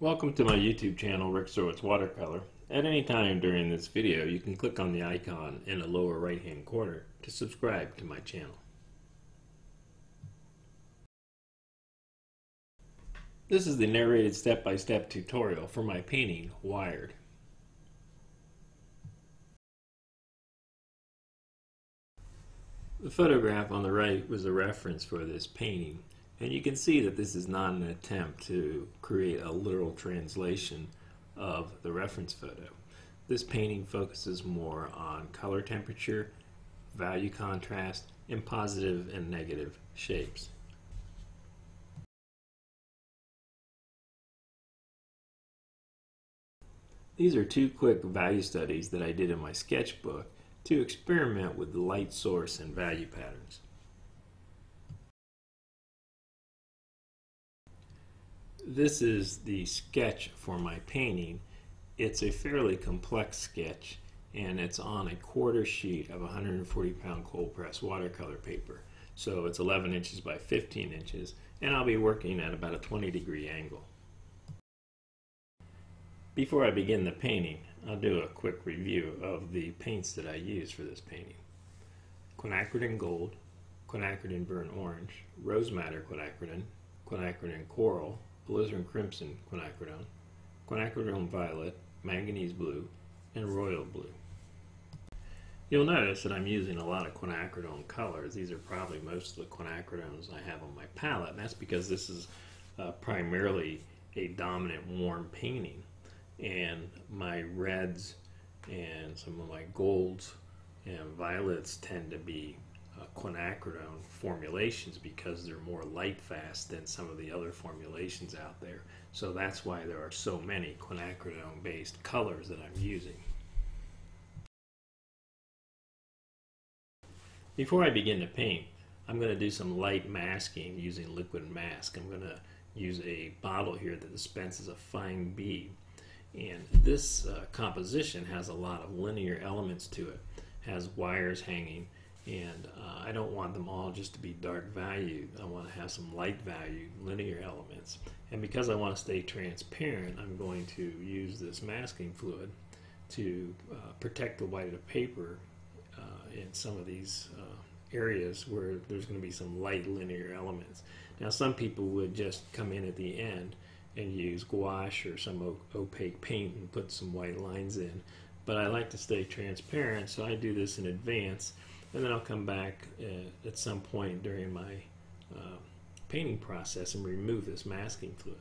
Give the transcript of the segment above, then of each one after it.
Welcome to my YouTube channel, Rick Surowicz Watercolor. At any time during this video, you can click on the icon in the lower right hand corner to subscribe to my channel. This is the narrated step-by-step -step tutorial for my painting, Wired. The photograph on the right was a reference for this painting and you can see that this is not an attempt to create a literal translation of the reference photo. This painting focuses more on color temperature, value contrast, and positive and negative shapes. These are two quick value studies that I did in my sketchbook to experiment with the light source and value patterns. This is the sketch for my painting. It's a fairly complex sketch and it's on a quarter sheet of 140 pound cold press watercolor paper. So it's 11 inches by 15 inches and I'll be working at about a 20 degree angle. Before I begin the painting, I'll do a quick review of the paints that I use for this painting. Quinacridone Gold, Quinacridone Burnt Orange, Rose Madder Quinacridone, Quinacridone Coral, alizarin crimson quinacridone, quinacridone violet, manganese blue, and royal blue. You'll notice that I'm using a lot of quinacridone colors. These are probably most of the quinacridones I have on my palette, and that's because this is uh, primarily a dominant warm painting. And my reds and some of my golds and violets tend to be uh, quinacridone formulations because they're more light fast than some of the other formulations out there. So that's why there are so many quinacridone based colors that I'm using. Before I begin to paint, I'm going to do some light masking using liquid mask. I'm going to use a bottle here that dispenses a fine bead. And this uh, composition has a lot of linear elements to it. it has wires hanging and uh, I don't want them all just to be dark value. I want to have some light value linear elements. And because I want to stay transparent, I'm going to use this masking fluid to uh, protect the white of paper uh, in some of these uh, areas where there's going to be some light linear elements. Now some people would just come in at the end and use gouache or some opaque paint and put some white lines in. But I like to stay transparent, so I do this in advance and then I'll come back uh, at some point during my uh, painting process and remove this masking fluid.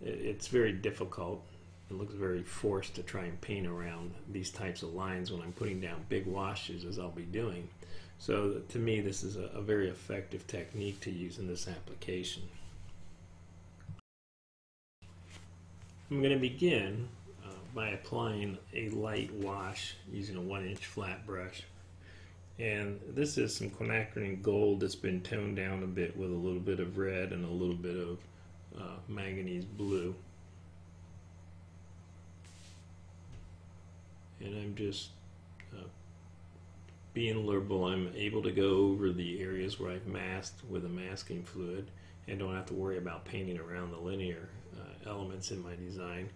It's very difficult. It looks very forced to try and paint around these types of lines when I'm putting down big washes as I'll be doing. So to me this is a, a very effective technique to use in this application. I'm going to begin uh, by applying a light wash using a one inch flat brush and this is some quinacridone gold that's been toned down a bit with a little bit of red and a little bit of uh, manganese blue. And I'm just uh, being liberal. I'm able to go over the areas where I've masked with a masking fluid and don't have to worry about painting around the linear uh, elements in my design.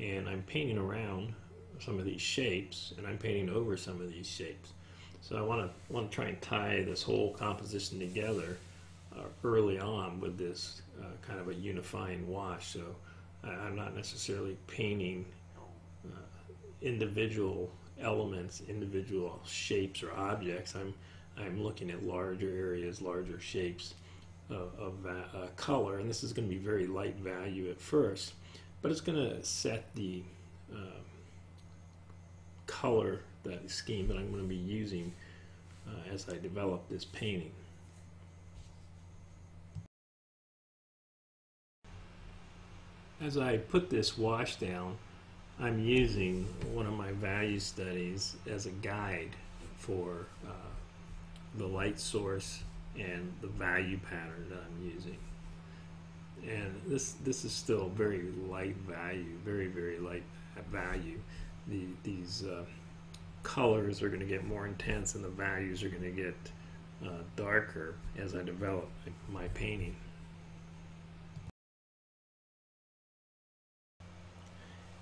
And I'm painting around some of these shapes and I'm painting over some of these shapes. So I want to want to try and tie this whole composition together uh, early on with this uh, kind of a unifying wash. So I, am not necessarily painting uh, individual elements, individual shapes or objects. I'm I'm looking at larger areas, larger shapes of, of uh, color, and this is going to be very light value at first, but it's going to set the uh, color that scheme that I'm going to be using uh, as I develop this painting. As I put this wash down, I'm using one of my value studies as a guide for uh, the light source and the value pattern that I'm using. And this this is still very light value, very very light value. The, these uh, colors are going to get more intense and the values are going to get uh, darker as I develop my painting.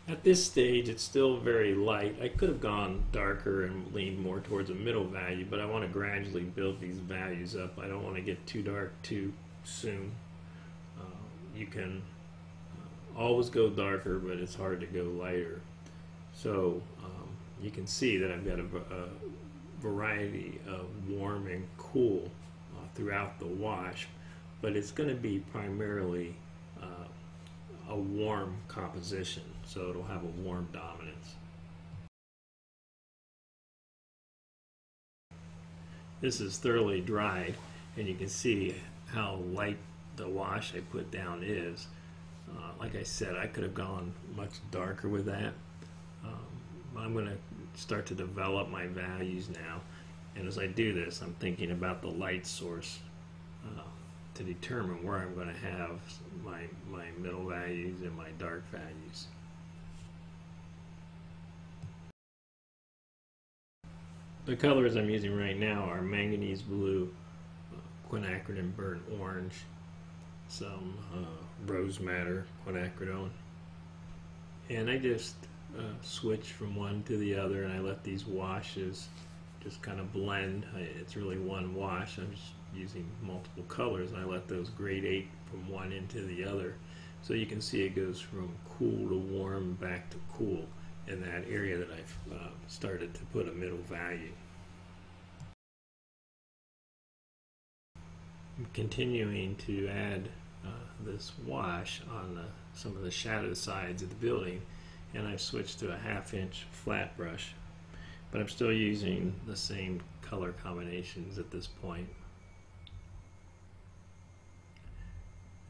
At this stage, it's still very light. I could have gone darker and leaned more towards a middle value, but I want to gradually build these values up. I don't want to get too dark too soon. Uh, you can uh, always go darker, but it's hard to go lighter. So you can see that I've got a, a variety of warm and cool uh, throughout the wash, but it's going to be primarily uh, a warm composition, so it'll have a warm dominance. This is thoroughly dried, and you can see how light the wash I put down is. Uh, like I said, I could have gone much darker with that. Um, I'm going to start to develop my values now. And as I do this, I'm thinking about the light source uh, to determine where I'm going to have my, my middle values and my dark values. The colors I'm using right now are manganese blue, uh, quinacridone burnt orange, some uh, rose madder quinacridone, and I just uh, switch from one to the other and I let these washes just kind of blend. I, it's really one wash. I'm just using multiple colors and I let those gradate from one into the other. So you can see it goes from cool to warm back to cool in that area that I've uh, started to put a middle value. I'm continuing to add uh, this wash on the, some of the shadow sides of the building and I've switched to a half inch flat brush but I'm still using the same color combinations at this point.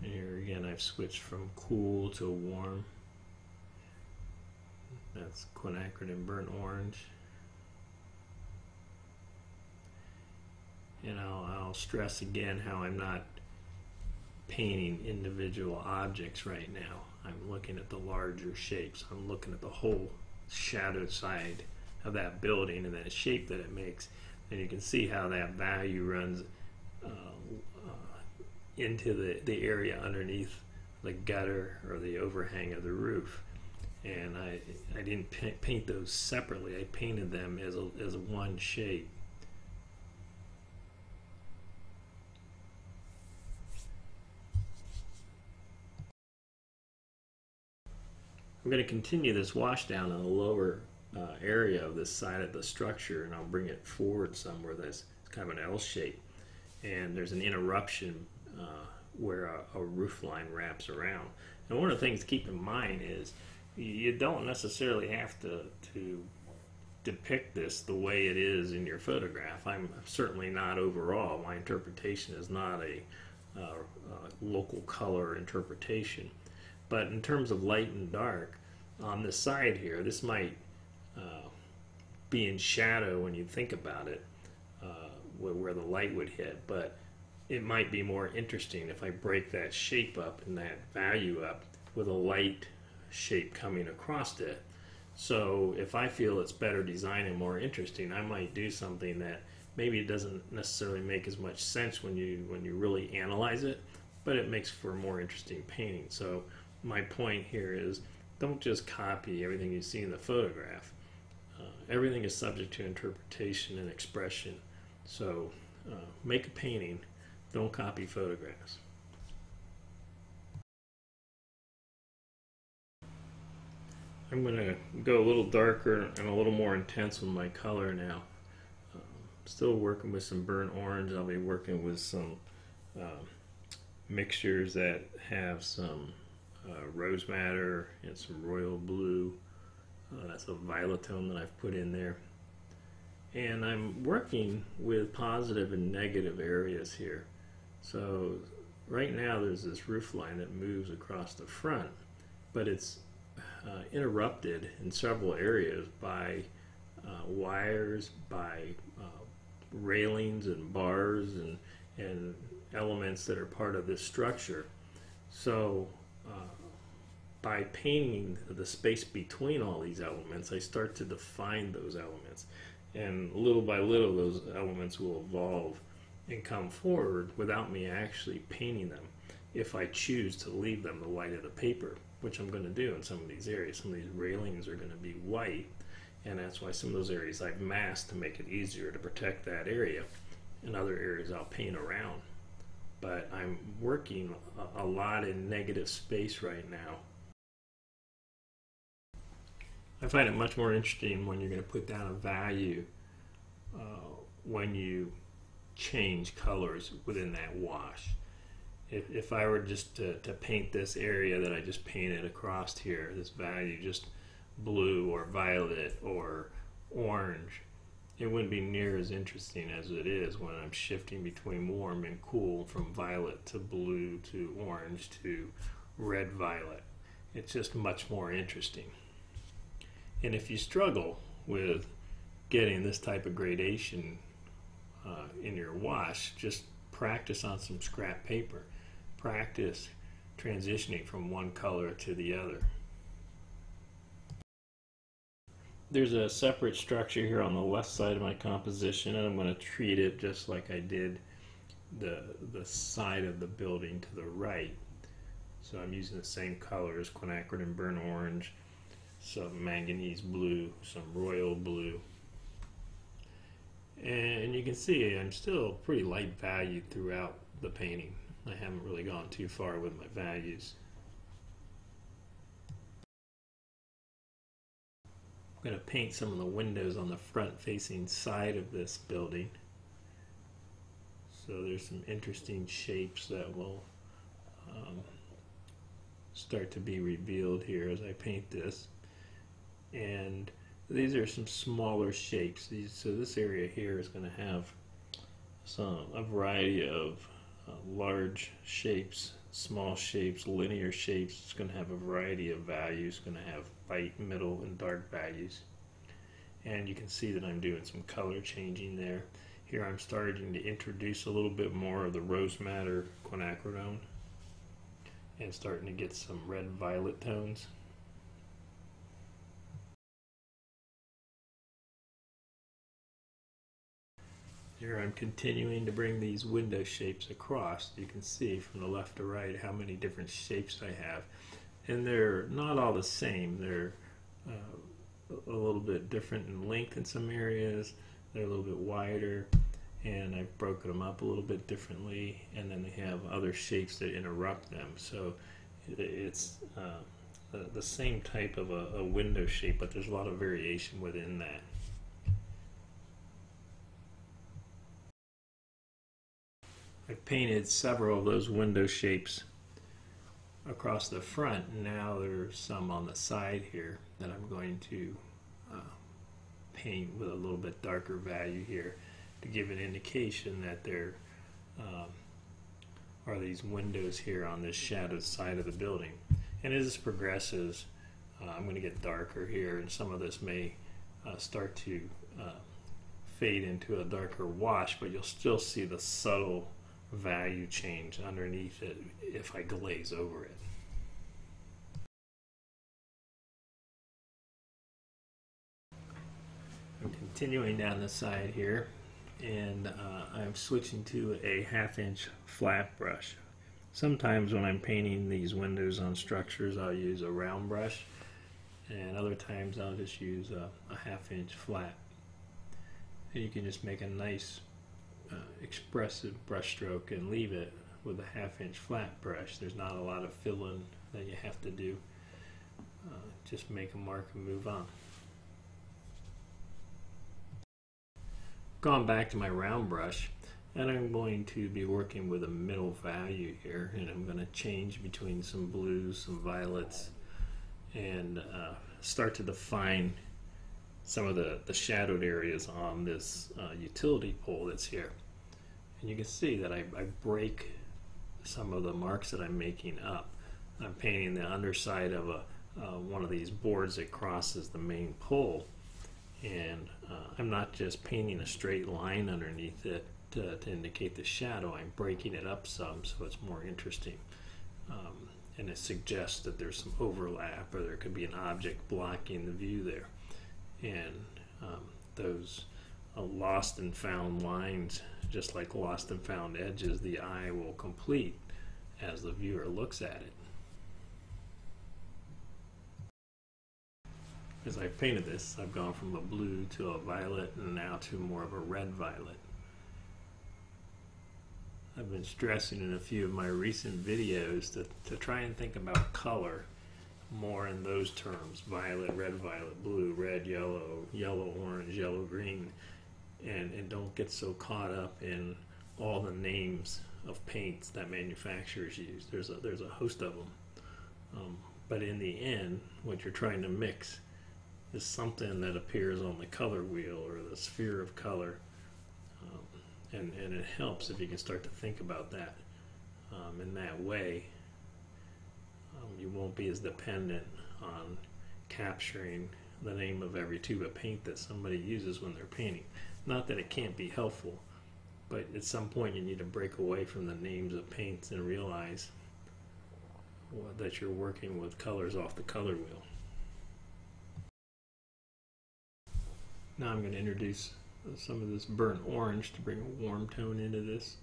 And here again I've switched from cool to warm. That's quinacridone burnt orange. And I'll, I'll stress again how I'm not painting individual objects right now. I'm looking at the larger shapes. I'm looking at the whole shadow side of that building and that shape that it makes. And you can see how that value runs uh, uh, into the, the area underneath the gutter or the overhang of the roof. And I, I didn't paint those separately. I painted them as, a, as one shape. I'm going to continue this wash down in the lower uh, area of this side of the structure and I'll bring it forward somewhere that's kind of an L shape and there's an interruption uh, where a, a, roof line wraps around. And one of the things to keep in mind is you don't necessarily have to, to depict this the way it is in your photograph. I'm certainly not overall. My interpretation is not a uh, uh local color interpretation. But in terms of light and dark, on the side here, this might uh, be in shadow when you think about it, uh, where, the light would hit. But it might be more interesting if I break that shape up and that value up with a light shape coming across it. So if I feel it's better designed and more interesting, I might do something that maybe it doesn't necessarily make as much sense when you when you really analyze it, but it makes for a more interesting painting. So my point here is don't just copy everything you see in the photograph. Uh, everything is subject to interpretation and expression. So uh, make a painting, don't copy photographs. I'm going to go a little darker and a little more intense with my color now. Um, still working with some burnt orange. I'll be working with some uh, mixtures that have some uh, rose madder and some royal blue. Uh, that's a violet tone that I've put in there. And I'm working with positive and negative areas here. So right now there's this roof line that moves across the front, but it's uh, interrupted in several areas by uh, wires, by uh, railings and bars and, and elements that are part of this structure. So uh, by painting the space between all these elements, I start to define those elements. And little by little, those elements will evolve and come forward without me actually painting them if I choose to leave them the white of the paper. which I'm going to do in some of these areas. Some of these railings are going to be white, and that's why some of those areas I've masked to make it easier to protect that area. In other areas, I'll paint around. But I'm working a, lot in negative space right now. I find it much more interesting when you're going to put down a value uh, when you change colors within that wash if, if I were just to, to paint this area that I just painted across here, this value just blue or violet or orange, it wouldn't be near as interesting as it is when I'm shifting between warm and cool from violet to blue to orange to red violet. It's just much more interesting. And if you struggle with getting this type of gradation uh, in your wash, just practice on some scrap paper practice transitioning from one color to the other. There's a separate structure here on the west side of my composition and I'm going to treat it just like I did the, the side of the building to the right. So I'm using the same colors, quinacridone burnt orange, some manganese blue, some royal blue. And you can see I'm still pretty light valued throughout the painting. I haven't really gone too far with my values. I'm going to paint some of the windows on the front facing side of this building. So there's some interesting shapes that will um, start to be revealed here as I paint this. And these are some smaller shapes. These, so this area here is going to have some a variety of uh, large shapes, small shapes, linear shapes. It's going to have a variety of values. It's going to have light, middle, and dark values. And you can see that I'm doing some color changing there. Here I'm starting to introduce a little bit more of the rose madder quinacridone and starting to get some red violet tones. Here I'm continuing to bring these window shapes across. You can see from the left to right how many different shapes I have. And they're not all the same. They're uh, a little bit different in length in some areas. They're a little bit wider. And I've broken them up a little bit differently. And then they have other shapes that interrupt them. So it's uh, the, same type of a, a window shape, but there's a lot of variation within that. I've painted several of those window shapes across the front. Now there's some on the side here that I'm going to uh, paint with a little bit darker value here to give an indication that there um, are these windows here on this shadowed side of the building. And as this progresses, uh, I'm going to get darker here and some of this may uh, start to uh, fade into a darker wash, but you'll still see the subtle value change underneath it if I glaze over it. I'm continuing down the side here and uh, I'm switching to a half inch flat brush. Sometimes when I'm painting these windows on structures I'll use a round brush and other times I'll just use a, a half inch flat. And you can just make a nice uh, expressive brushstroke and leave it with a half inch flat brush. There's not a lot of filling that you have to do. Uh, just make a mark and move on. Gone back to my round brush and I'm going to be working with a middle value here and I'm going to change between some blues, some violets and uh, start to define some of the, the shadowed areas on this uh, utility pole that's here. And you can see that I, I break some of the marks that I'm making up. I'm painting the underside of a, uh, one of these boards that crosses the main pole. And uh, I'm not just painting a straight line underneath it to, to, indicate the shadow. I'm breaking it up some so it's more interesting. Um, and it suggests that there's some overlap or there could be an object blocking the view there and um, those uh, lost and found lines, just like lost and found edges, the eye will complete as the viewer looks at it. as I painted this, I've gone from a blue to a violet and now to more of a red violet. I've been stressing in a few of my recent videos to, to try and think about color more in those terms violet, red, violet, blue, red, yellow, yellow, orange, yellow, green, and, and don't get so caught up in all the names of paints that manufacturers use. There's a, there's a host of them. Um, but in the end, what you're trying to mix is something that appears on the color wheel or the sphere of color. Um, and, and it helps if you can start to think about that um, in that way. You won't be as dependent on capturing the name of every tube of paint that somebody uses when they're painting. Not that it can't be helpful, but at some point you need to break away from the names of paints and realize well, that you're working with colors off the color wheel. Now I'm going to introduce some of this burnt orange to bring a warm tone into this.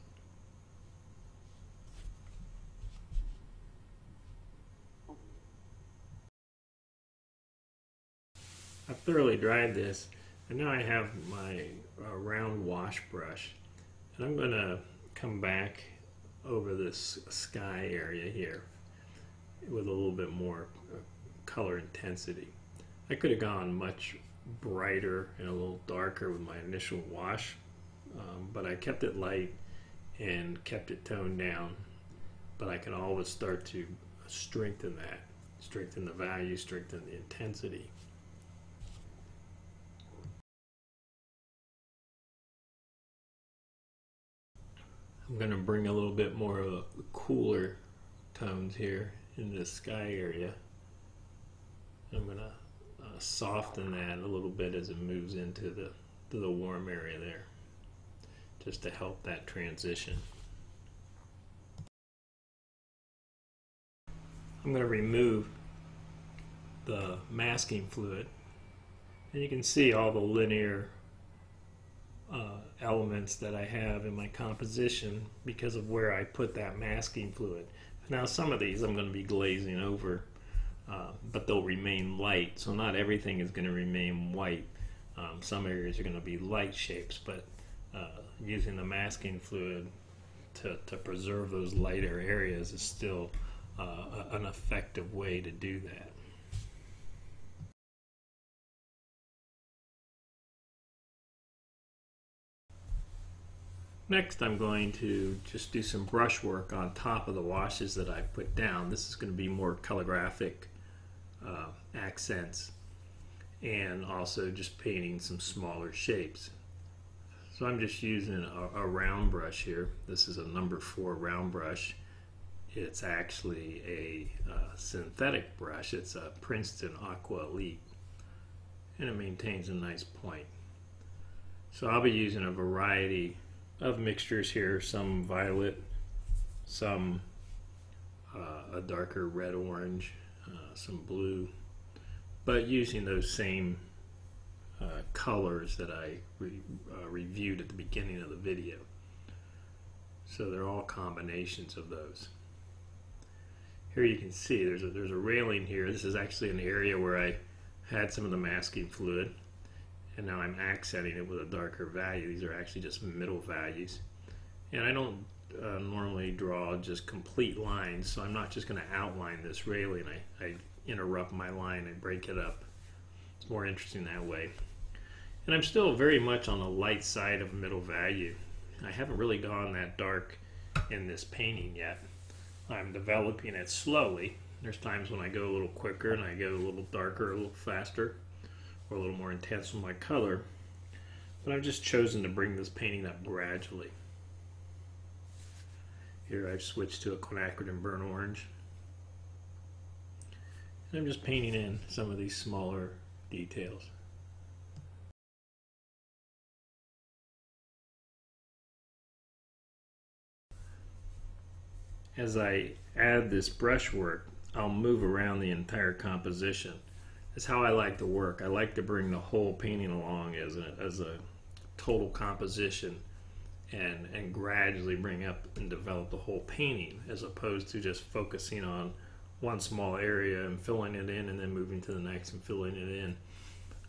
I've thoroughly dried this and now I have my uh, round wash brush and I'm going to come back over this sky area here with a little bit more uh, color intensity. I could have gone much brighter and a little darker with my initial wash, um, but I kept it light and kept it toned down. But I can always start to strengthen that, strengthen the value, strengthen the intensity. I'm going to bring a little bit more of cooler tones here in the sky area. I'm going to uh, soften that a little bit as it moves into the, to the warm area there, just to help that transition. I'm going to remove the masking fluid and you can see all the linear uh, elements that I have in my composition because of where I put that masking fluid. Now some of these I'm going to be glazing over, uh, but they'll remain light, so not everything is going to remain white. Um, some areas are going to be light shapes, but uh, using the masking fluid to, to preserve those lighter areas is still uh, an effective way to do that. Next I'm going to just do some brush work on top of the washes that I put down. This is going to be more calligraphic uh, accents and also just painting some smaller shapes. So I'm just using a, a round brush here. This is a number four round brush. It's actually a uh, synthetic brush. It's a Princeton Aqua Elite and it maintains a nice point. So I'll be using a variety of mixtures here, some violet, some uh, a darker red orange, uh, some blue, but using those same uh, colors that I re uh, reviewed at the beginning of the video. So they're all combinations of those. Here you can see there's a, there's a railing here. This is actually an area where I had some of the masking fluid and now I'm accenting it with a darker value. These are actually just middle values. And I don't uh, normally draw just complete lines, so I'm not just going to outline this railing. I, I interrupt my line and break it up. It's more interesting that way. And I'm still very much on the light side of middle value. I haven't really gone that dark in this painting yet. I'm developing it slowly. There's times when I go a little quicker and I go a little darker, a little faster or a little more intense with my color. But I've just chosen to bring this painting up gradually. Here I've switched to a quinacridone burnt orange. And I'm just painting in some of these smaller details. As I add this brushwork, I'll move around the entire composition is how I like to work. I like to bring the whole painting along as a, as a total composition and and gradually bring up and develop the whole painting as opposed to just focusing on one small area and filling it in and then moving to the next and filling it in.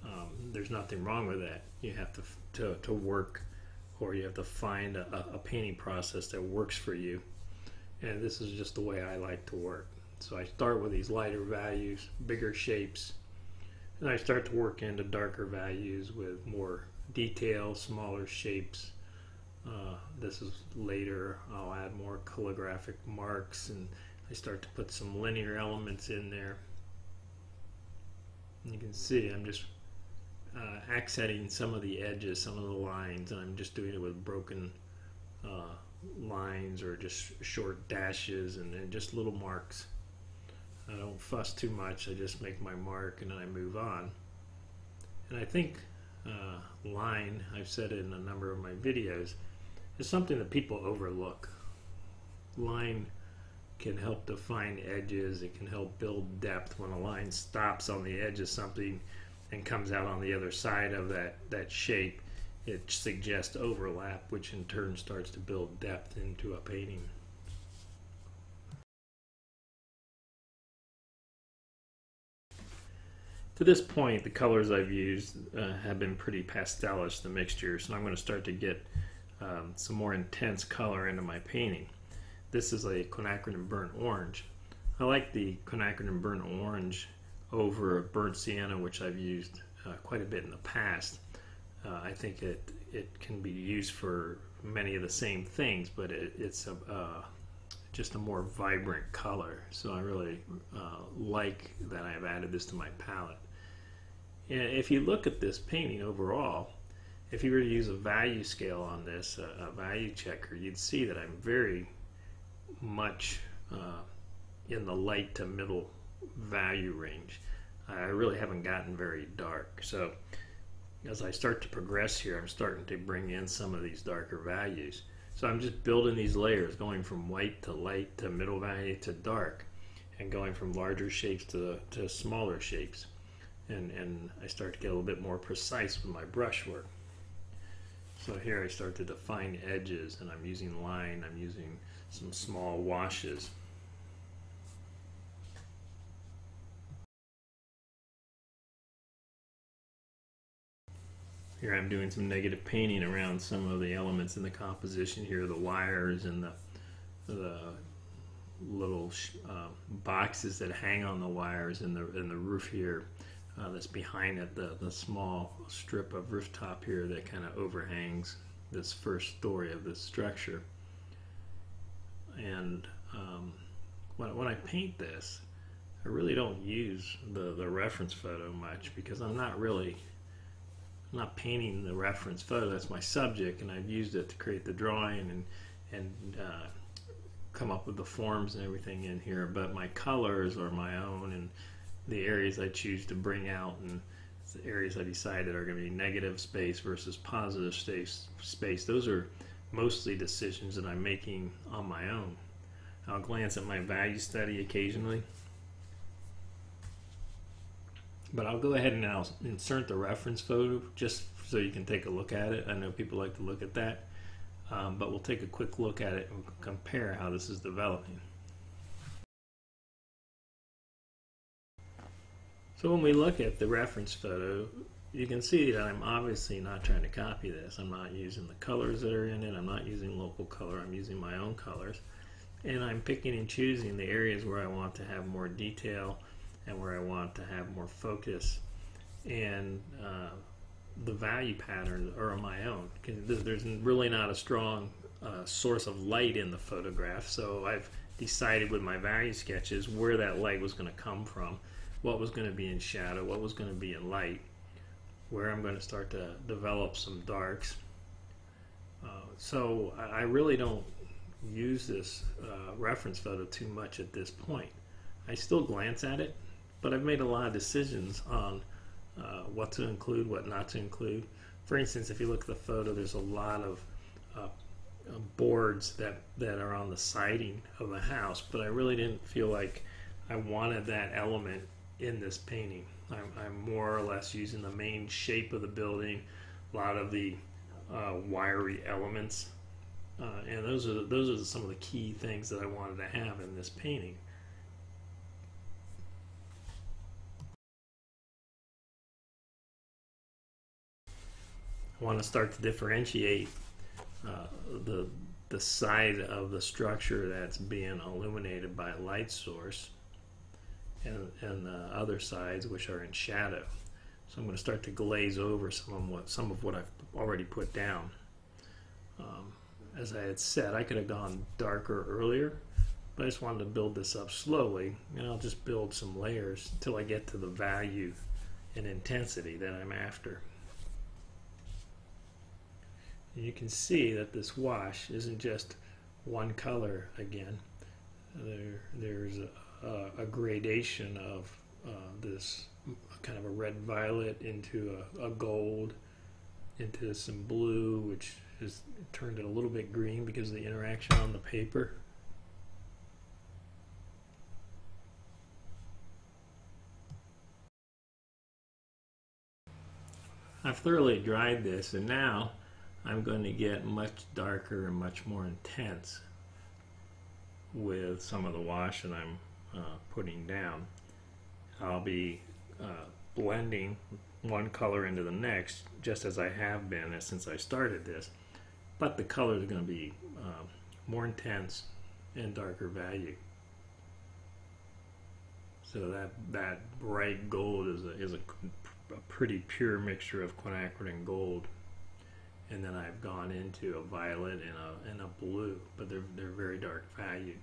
Um, there's nothing wrong with that. You have to, to, to work or you have to find a, a painting process that works for you. And this is just the way I like to work. So I start with these lighter values, bigger shapes, and I start to work into darker values with more detail, smaller shapes. Uh, this is later. I'll add more calligraphic marks and I start to put some linear elements in there. And you can see I'm just uh, accenting some of the edges, some of the lines, and I'm just doing it with broken uh, lines or just short dashes and, and just little marks. I don't fuss too much. I just make my mark and then I move on. And I think uh, line, I've said it in a number of my videos, is something that people overlook. Line can help define edges. It can help build depth when a line stops on the edge of something and comes out on the other side of that, that shape. It suggests overlap, which in turn starts to build depth into a painting. To this point, the colors I've used uh, have been pretty pastelish, the mixtures, and I'm going to start to get um, some more intense color into my painting. This is a quinacridone burnt orange. I like the quinacridone burnt orange over burnt sienna, which I've used uh, quite a bit in the past. Uh, I think it, it can be used for many of the same things, but it, it's a, uh, just a more vibrant color. So I really uh, like that I've added this to my palette. If you look at this painting overall, if you were to use a value scale on this, a, a value checker, you'd see that I'm very much uh, in the light to middle value range. I really haven't gotten very dark. So as I start to progress here, I'm starting to bring in some of these darker values. So I'm just building these layers, going from white to light to middle value to dark, and going from larger shapes to, to smaller shapes and, and I start to get a little bit more precise with my brushwork. So here I start to define edges and I'm using line, I'm using some small washes. Here I'm doing some negative painting around some of the elements in the composition here, the wires and the, the little uh, boxes that hang on the wires in the, in the roof here uh, that's behind it, the, the small strip of rooftop here that kind of overhangs this first story of this structure. And um, when, when I paint this, I really don't use the, the reference photo much because I'm not really I'm not painting the reference photo. That's my subject, and I've used it to create the drawing and and uh, come up with the forms and everything in here. But my colors are my own, and the areas I choose to bring out and the areas I decided are going to be negative space versus positive space. Space. Those are mostly decisions that I'm making on my own. I'll glance at my value study occasionally, but I'll go ahead and I'll insert the reference photo just so you can take a look at it. I know people like to look at that, um, but we'll take a quick look at it and compare how this is developing. So when we look at the reference photo, you can see that I'm obviously not trying to copy this. I'm not using the colors that are in it. I'm not using local color. I'm using my own colors. And I'm picking and choosing the areas where I want to have more detail and where I want to have more focus. And uh, the value patterns are on my own. There's really not a strong uh, source of light in the photograph, so I've decided with my value sketches where that light was going to come from what was going to be in shadow, what was going to be in light, where I'm going to start to develop some darks. Uh, so I, really don't use this uh, reference photo too much at this point. I still glance at it, but I've made a lot of decisions on uh, what to include, what not to include. For instance, if you look at the photo, there's a lot of uh, uh, boards that, that are on the siding of the house, but I really didn't feel like I wanted that element in this painting. I'm, I'm, more or less using the main shape of the building, a lot of the uh, wiry elements, uh, and those are those are some of the key things that I wanted to have in this painting. I want to start to differentiate uh, the the side of the structure that's being illuminated by light source and, and the other sides which are in shadow. So I'm going to start to glaze over some of what, some of what I've already put down. Um, as I had said, I could have gone darker earlier, but I just wanted to build this up slowly, and I'll just build some layers until I get to the value and intensity that I'm after. And you can see that this wash isn't just one color again. There, there's a, a gradation of uh, this kind of a red violet into a, a, gold, into some blue, which has turned it a little bit green because of the interaction on the paper. I've thoroughly dried this and now I'm going to get much darker and much more intense with some of the wash that I'm uh, putting down. I'll be uh, blending one color into the next just as I have been since I started this but the color is going to be um, more intense and darker value. So that that bright gold is a, is a, a pretty pure mixture of quinacridone gold and then I've gone into a violet and a, and a blue, but they're, they're very dark valued.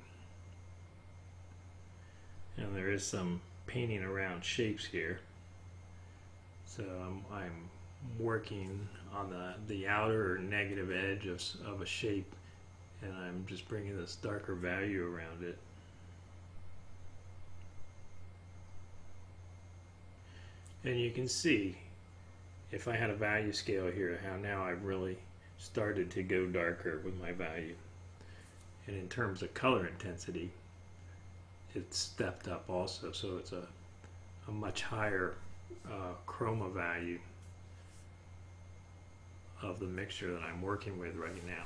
And there is some painting around shapes here. So I'm, I'm working on the, the outer or negative edge of, of a shape and I'm just bringing this darker value around it. And you can see if I had a value scale here, how now I've really started to go darker with my value. And in terms of color intensity, it's stepped up also, so it's a, a much higher uh, chroma value of the mixture that I'm working with right now.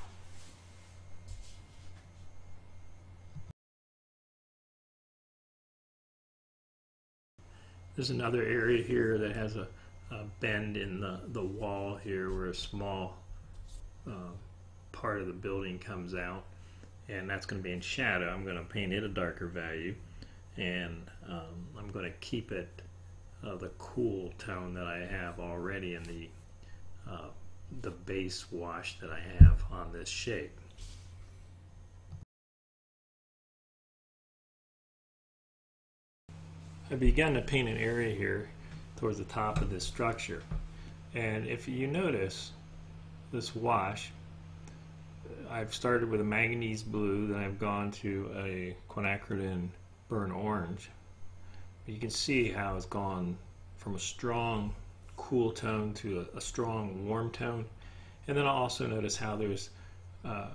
There's another area here that has a uh, bend in the, the wall here where a small uh, part of the building comes out and that's going to be in shadow. I'm going to paint it a darker value and um, I'm going to keep it uh, the cool tone that I have already in the uh, the base wash that I have on this shape. I began to paint an area here towards the top of this structure. And if you notice this wash, I've started with a manganese blue, then I've gone to a quinacridone burnt orange. You can see how it's gone from a strong cool tone to a, a strong warm tone. And then I'll also notice how there's uh,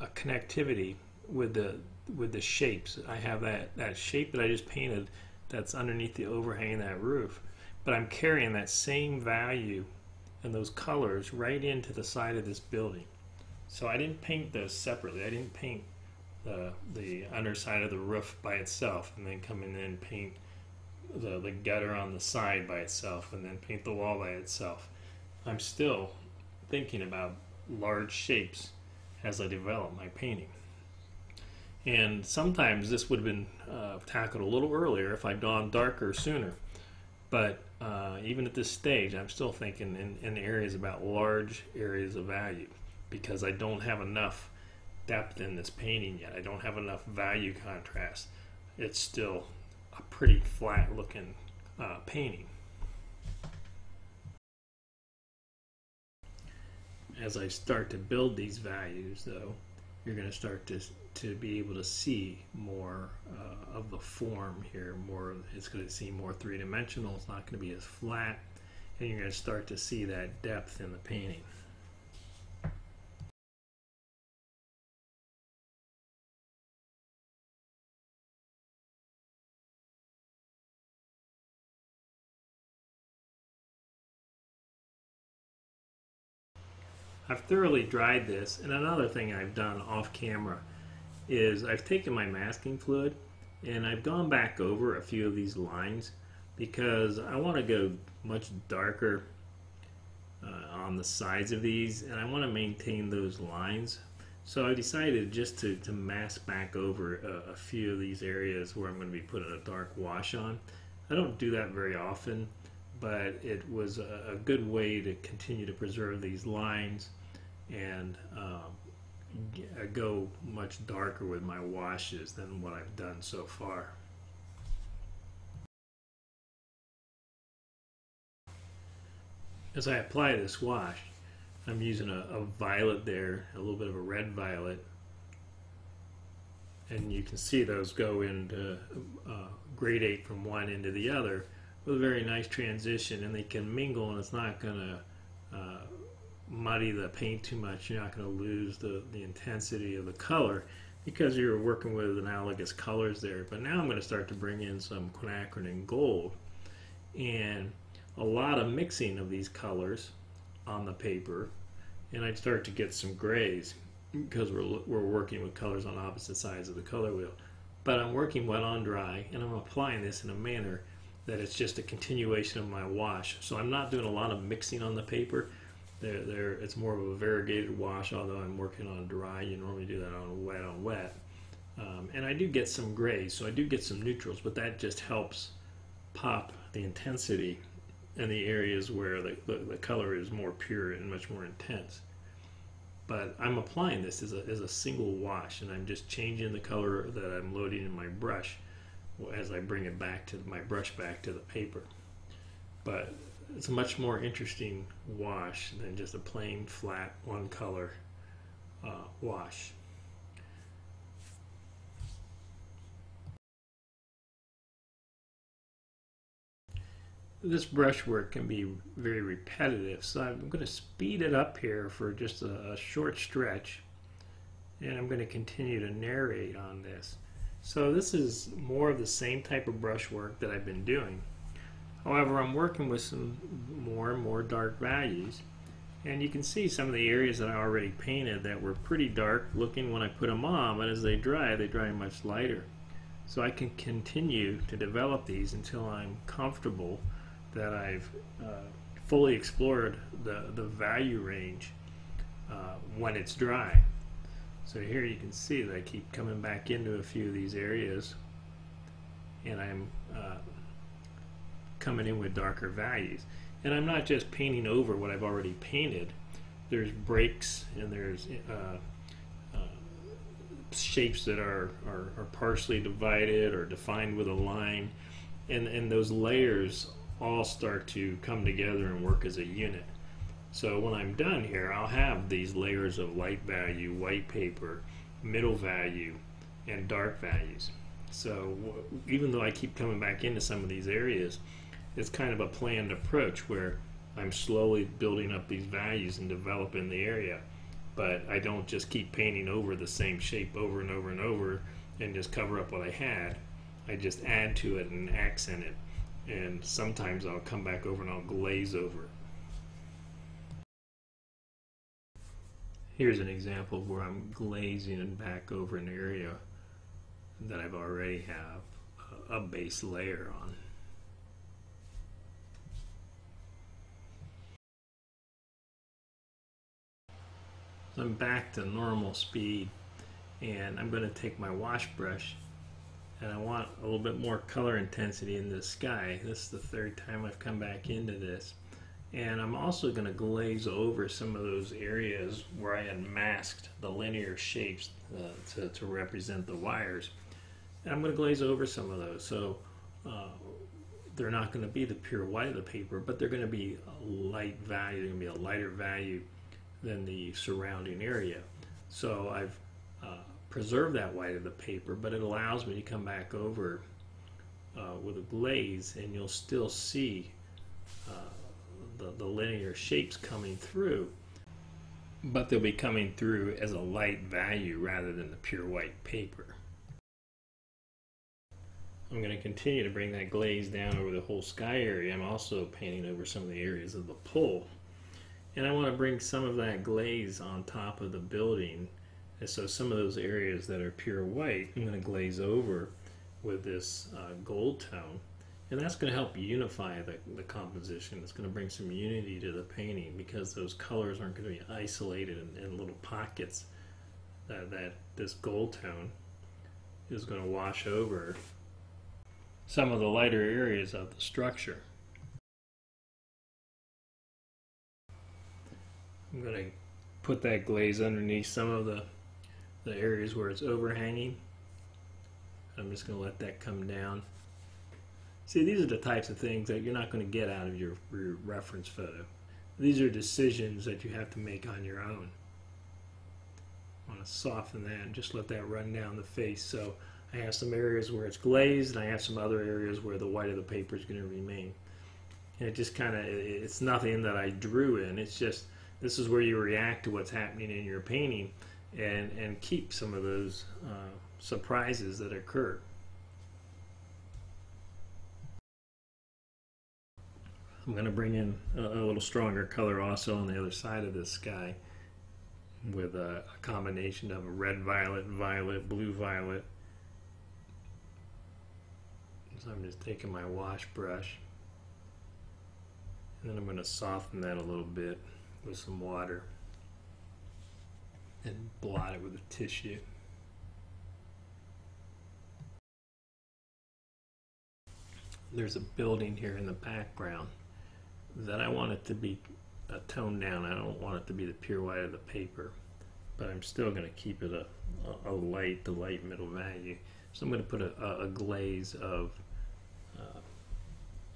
a connectivity with the with the shapes. I have that, that shape that I just painted that's underneath the overhang of that roof. But I'm carrying that same value and those colors right into the side of this building. So I didn't paint those separately. I didn't paint the, the underside of the roof by itself and then come in and paint the, the gutter on the side by itself and then paint the wall by itself. I'm still thinking about large shapes as I develop my painting. And sometimes this would have been uh, tackled a little earlier if I'd gone darker sooner. But uh, even at this stage, I'm still thinking in, in areas about large areas of value because I don't have enough depth in this painting yet. I don't have enough value contrast. It's still a pretty flat looking uh, painting. As I start to build these values though, you're going to start to to be able to see more uh, of the form here. More, it's going to seem more three dimensional. It's not going to be as flat, and you're going to start to see that depth in the painting. I've thoroughly dried this, and another thing I've done off camera is I've taken my masking fluid and I've gone back over a few of these lines because I want to go much darker uh, on the sides of these and I want to maintain those lines so I decided just to, to mask back over a, a few of these areas where I'm going to be putting a dark wash on. I don't do that very often but it was a, a good way to continue to preserve these lines and um, go much darker with my washes than what I've done so far. As I apply this wash, I'm using a, a violet there, a little bit of a red violet, and you can see those go into uh, eight from one into the other with a very nice transition and they can mingle and it's not going to uh, muddy the paint too much. You're not going to lose the, the intensity of the color because you're working with analogous colors there. But now I'm going to start to bring in some quinacridone gold and a lot of mixing of these colors on the paper and I'd start to get some grays because we're, we're working with colors on opposite sides of the color wheel. But I'm working wet on dry and I'm applying this in a manner that it's just a continuation of my wash. So I'm not doing a lot of mixing on the paper. There, there, it's more of a variegated wash, although I'm working on dry. You normally do that on wet on wet. Um, and I do get some grays, so I do get some neutrals, but that just helps pop the intensity in the areas where the, the, the color is more pure and much more intense. But I'm applying this as a, as a single wash, and I'm just changing the color that I'm loading in my brush as I bring it back to my brush back to the paper. But it's a much more interesting wash than just a plain flat one color uh, wash. This brushwork can be very repetitive, so I'm going to speed it up here for just a, a short stretch, and I'm going to continue to narrate on this. So this is more of the same type of brushwork that I've been doing. However, I'm working with some more and more dark values. And you can see some of the areas that I already painted that were pretty dark looking when I put them on, but as they dry, they dry much lighter. So I can continue to develop these until I'm comfortable that I've uh, fully explored the, the value range uh, when it's dry. So here you can see that I keep coming back into a few of these areas and I'm uh, coming in with darker values. And I'm not just painting over what I've already painted. There's breaks and there's uh, uh, shapes that are, are, are, partially divided or defined with a line. And, and those layers all start to come together and work as a unit. So when I'm done here, I'll have these layers of light value, white paper, middle value, and dark values. So even though I keep coming back into some of these areas, it's kind of a planned approach where I'm slowly building up these values and developing the area. But I don't just keep painting over the same shape over and over and over and just cover up what I had. I just add to it and accent it. And sometimes I'll come back over and I'll glaze over Here's an example where I'm glazing back over an area that I've already have a base layer on. I'm back to normal speed and I'm going to take my wash brush and I want a little bit more color intensity in the sky. This is the third time I've come back into this. And I'm also going to glaze over some of those areas where I had masked the linear shapes uh, to, to represent the wires. And I'm going to glaze over some of those. So uh, they're not going to be the pure white of the paper, but they're going to be a light value. They're going to be a lighter value than the surrounding area. So I've uh, preserved that white of the paper, but it allows me to come back over uh, with a glaze and you'll still see uh, the, the linear shapes coming through, but they'll be coming through as a light value rather than the pure white paper. I'm going to continue to bring that glaze down over the whole sky area. I'm also painting over some of the areas of the pole. And I want to bring some of that glaze on top of the building. And so some of those areas that are pure white, I'm going to glaze over with this uh, gold tone And that's going to help unify the, the composition. It's going to bring some unity to the painting because those colors aren't going to be isolated in, in little pockets that, that this gold tone is going to wash over some of the lighter areas of the structure. I'm going to put that glaze underneath some of the, the areas where it's overhanging. I'm just going to let that come down. See, these are the types of things that you're not going to get out of your, your reference photo. These are decisions that you have to make on your own. I want to soften that and just let that run down the face. So I have some areas where it's glazed, and I have some other areas where the white of the paper is going to remain. And it just kind of, it's nothing that I drew in. It's just, this is where you react to what's happening in your painting and, and keep some of those uh, surprises that occur. I'm going to bring in a, a, little stronger color also on the other side of this sky with a, a combination of a red violet, violet, blue violet. So I'm just taking my wash brush and then I'm going to soften that a little bit with some water and blot it with a tissue. There's a building here in the background that I want it to be uh, toned down. I don't want it to be the pure white of the paper, but I'm still going to keep it a, a, light, the light middle value. So I'm going to put a, a glaze of uh,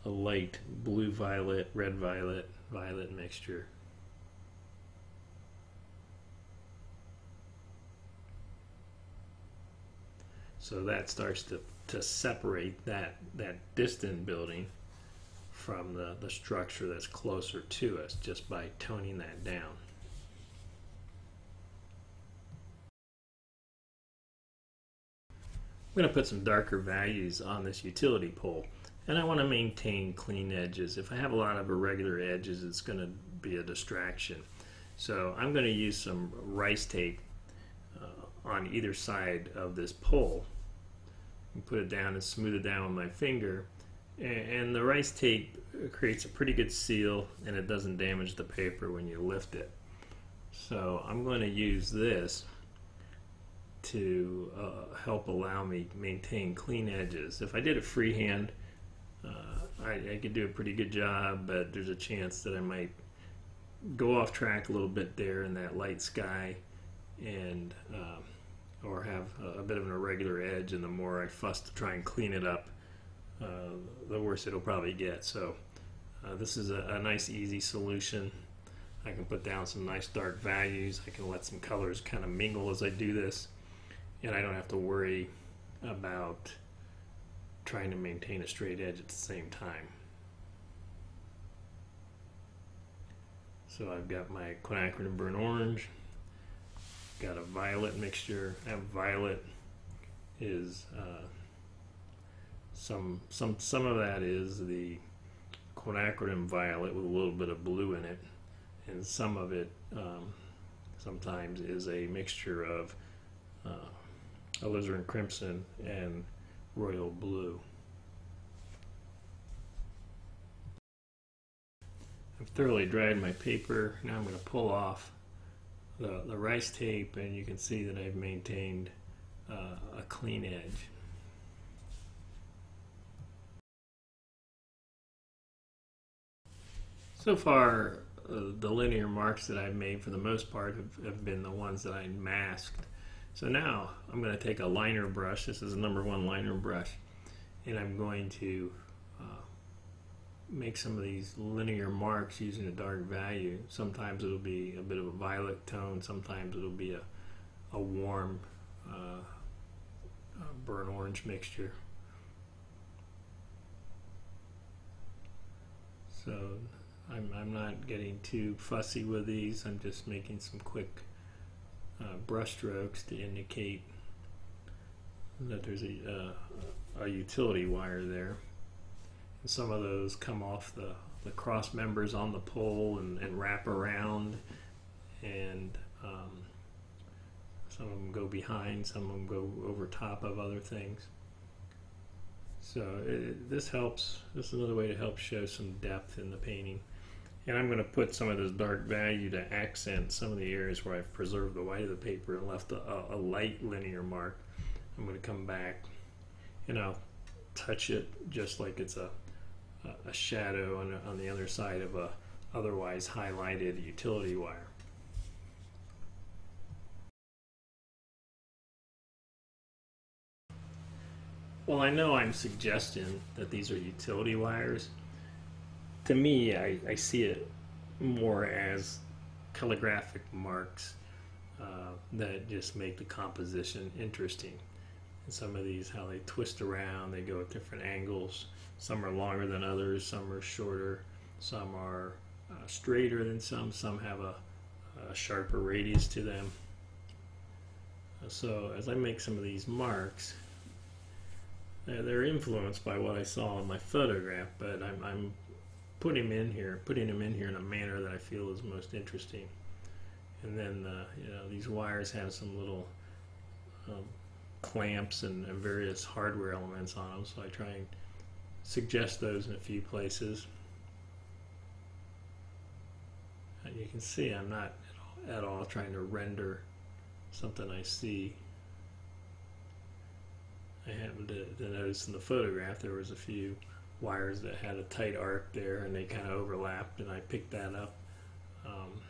a light blue violet, red violet, violet mixture. So that starts to, to separate that, that distant building from the, the structure that's closer to us just by toning that down. I'm going to put some darker values on this utility pole and I want to maintain clean edges. If I have a lot of irregular edges it's going to be a distraction. So I'm going to use some rice tape uh, on either side of this pole and put it down and smooth it down with my finger and the rice tape creates a pretty good seal and it doesn't damage the paper when you lift it. So I'm going to use this to uh, help allow me maintain clean edges. If I did it freehand, uh, I, I, could do a pretty good job, but there's a chance that I might go off track a little bit there in that light sky and um, or have a, a bit of an irregular edge and the more I fuss to try and clean it up the worse it'll probably get. So uh, this is a, a, nice easy solution. I can put down some nice dark values. I can let some colors kind of mingle as I do this. And I don't have to worry about trying to maintain a straight edge at the same time. So I've got my quinacridone burnt orange, got a violet mixture. That violet is uh, some some some of that is the quinacridone violet with a little bit of blue in it, and some of it um, sometimes is a mixture of uh, alizarin crimson and royal blue. I've thoroughly dried my paper. Now I'm going to pull off the, the rice tape and you can see that I've maintained uh, a clean edge. So far, uh, the linear marks that I've made for the most part have, have, been the ones that I masked. So now I'm going to take a liner brush. This is a number one liner brush. And I'm going to uh, make some of these linear marks using a dark value. Sometimes it'll be a bit of a violet tone. Sometimes it'll be a, a warm uh, burnt orange mixture. So I'm, I'm not getting too fussy with these. I'm just making some quick uh, brush strokes to indicate that there's a, uh, a utility wire there. And some of those come off the, the cross members on the pole and, and wrap around and um, some of them go behind, some of them go over top of other things. So it, this helps. This is another way to help show some depth in the painting. And I'm going to put some of this dark value to accent some of the areas where I've preserved the white of the paper and left a, a light linear mark. I'm going to come back and I'll touch it just like it's a, a shadow on, on the other side of a otherwise highlighted utility wire. Well, I know I'm suggesting that these are utility wires. To me, I, I see it more as calligraphic marks uh, that just make the composition interesting. And some of these, how they twist around, they go at different angles. Some are longer than others, some are shorter, some are uh, straighter than some, some have a, a sharper radius to them. So as I make some of these marks, they're influenced by what I saw in my photograph, but I'm, I'm putting them in here, putting them in here in a manner that I feel is most interesting. And then, uh, you know, these wires have some little um, clamps and, and, various hardware elements on them, so I try and suggest those in a few places. And you can see I'm not at all, at all trying to render something I see. I happened to, to, notice in the photograph there was a few wires that had a tight arc there and they kind of overlapped and I picked that up. Um,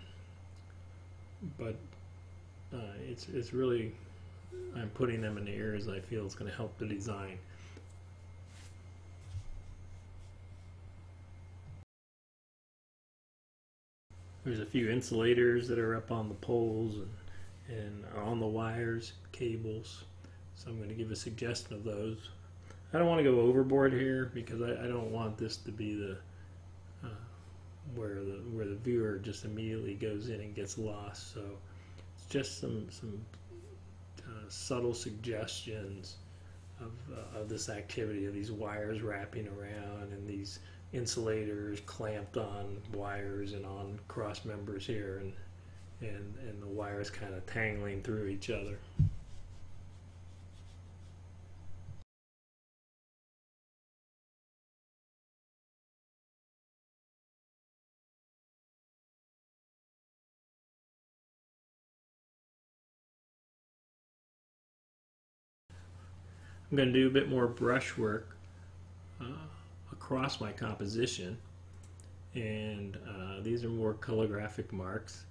but uh, it's, it's really, I'm putting them in the areas I feel is going to help the design. There's a few insulators that are up on the poles and, and on the wires, cables. So I'm going to give a suggestion of those. I don't want to go overboard here because I, I don't want this to be the uh, where the where the viewer just immediately goes in and gets lost. So it's just some some uh, subtle suggestions of, uh, of this activity of these wires wrapping around and these insulators clamped on wires and on cross members here and and and the wires kind of tangling through each other. I'm going to do a bit more brushwork uh, across my composition. And uh, these are more calligraphic marks.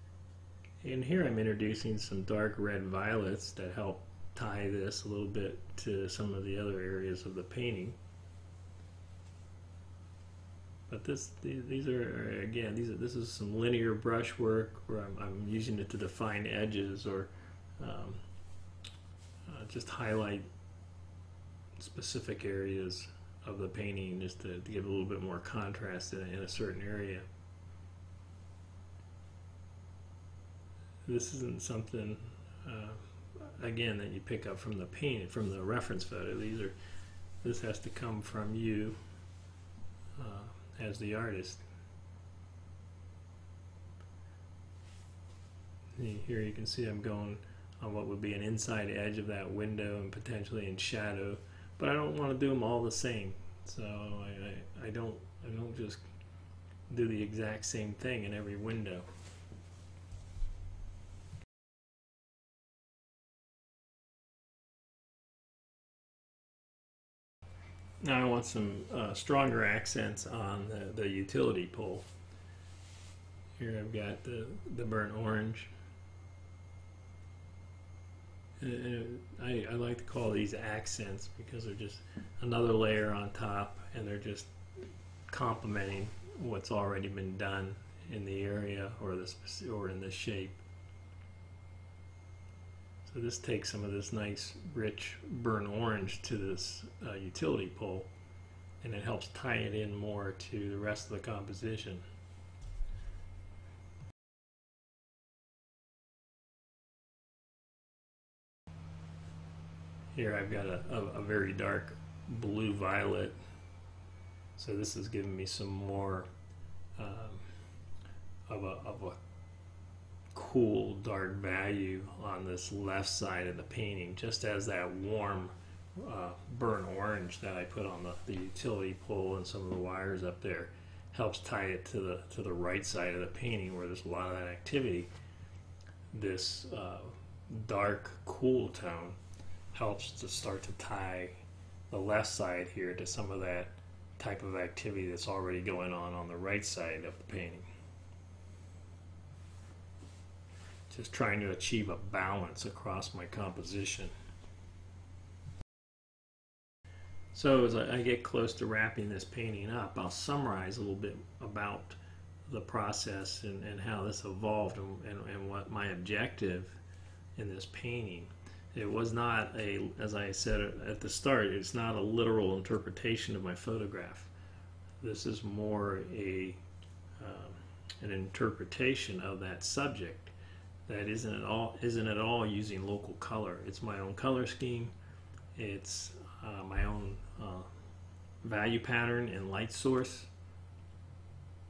And here I'm introducing some dark red violets that help tie this a little bit to some of the other areas of the painting. But this these are again these are, this is some linear brushwork where I'm, I'm using it to define edges or um, uh, just highlight specific areas of the painting just to, to give a little bit more contrast in, in a certain area. This isn't something, uh, again, that you pick up from the painting, from the reference photo. These are, this has to come from you uh, as the artist. Here you can see I'm going on what would be an inside edge of that window and potentially in shadow but I don't want to do them all the same. So I, I, I don't I don't just do the exact same thing in every window. Now I want some uh, stronger accents on the, the utility pole. Here I've got the, the burnt orange I, I like to call these accents because they're just another layer on top and they're just complementing what's already been done in the area or this or in this shape. So this takes some of this nice rich burnt orange to this uh, utility pole and it helps tie it in more to the rest of the composition. Here I've got a, a, a very dark blue violet. So this is giving me some more um, of, a, of a cool dark value on this left side of the painting, just as that warm uh, burnt orange that I put on the, the utility pole and some of the wires up there helps tie it to the to the right side of the painting where there's a lot of that activity. This uh, dark cool tone helps to start to tie the left side here to some of that type of activity that's already going on on the right side of the painting. Just trying to achieve a balance across my composition. So as I get close to wrapping this painting up, I'll summarize a little bit about the process and, and how this evolved and, and, and what my objective in this painting. It was not a, as I said at the start, it's not a literal interpretation of my photograph. This is more a um, an interpretation of that subject that isn't at all isn't at all using local color. It's my own color scheme. It's uh, my own uh, value pattern and light source.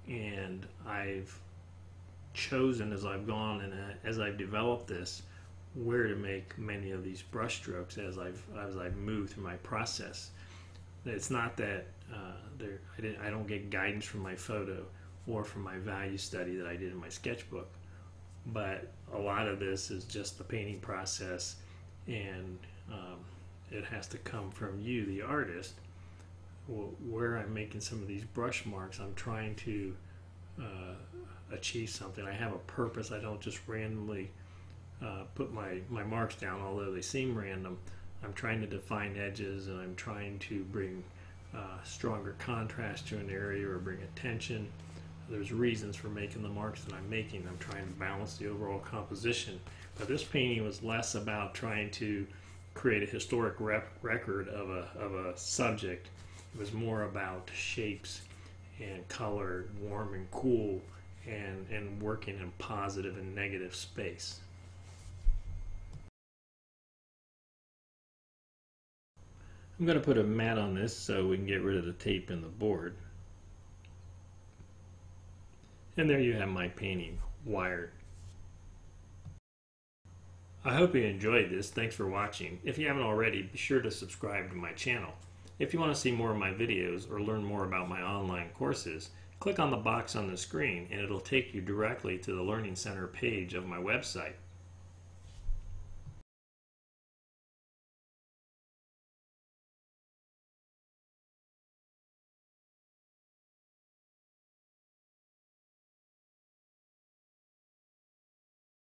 And I've chosen as I've gone and uh, as I've developed this where to make many of these brush strokes as I've as I've moved through my process. It's not that uh, there I, didn't, I don't get guidance from my photo or from my value study that I did in my sketchbook, but a lot of this is just the painting process and um, it has to come from you, the artist. Where I'm making some of these brush marks, I'm trying to uh, achieve something. I have a purpose. I don't just randomly uh, put my, my marks down, although they seem random. I'm trying to define edges and I'm trying to bring uh, stronger contrast to an area or bring attention. There's reasons for making the marks that I'm making. I'm trying to balance the overall composition. But this painting was less about trying to create a historic rep- record of a, of a subject. It was more about shapes and color, warm and cool, and, and working in positive and negative space. I'm going to put a mat on this so we can get rid of the tape in the board. And there you have my painting wired I hope you enjoyed this. Thanks for watching. If you haven't already, be sure to subscribe to my channel. If you want to see more of my videos or learn more about my online courses, click on the box on the screen and it'll take you directly to the Learning Center page of my website.